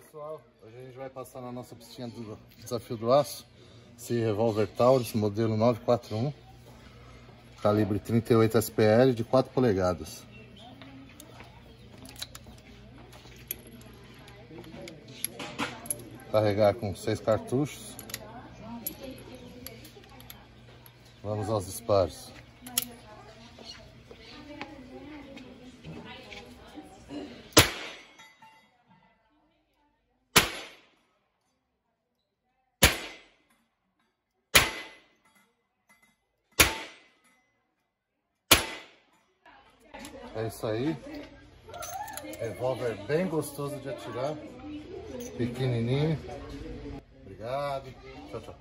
pessoal, hoje a gente vai passar na nossa piscina do Desafio do Aço. Esse revólver Taurus, modelo 941 calibre 38 SPL de 4 polegadas. Carregar com 6 cartuchos. Vamos aos disparos É isso aí. Revólver bem gostoso de atirar. Pequenininho. Obrigado. Tchau, tchau.